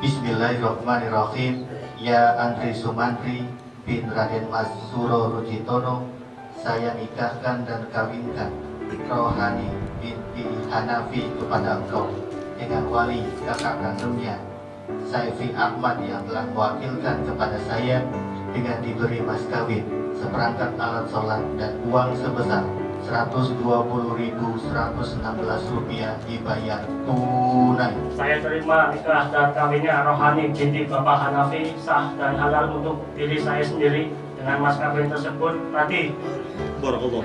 Bismillahirrahmanirrahim. Ya Andri Sumantri bin Raden Mas Suro Rujitono, saya nikahkan dan kawinkan Rohani binti Hanafi kepada engkau dengan wali kakak kandungnya Saifi Ahmad yang telah mewakilkan kepada saya dengan diberi mas kawin seperangkat alat sholat dan uang sebesar 120.116 rupiah dibayar tunai. Saya terima nikah dan kawinnya Rohani binti Bapak Hanafi sah dan halal untuk diri saya sendiri dengan mas kawin tersebut. Tadi Barakallah.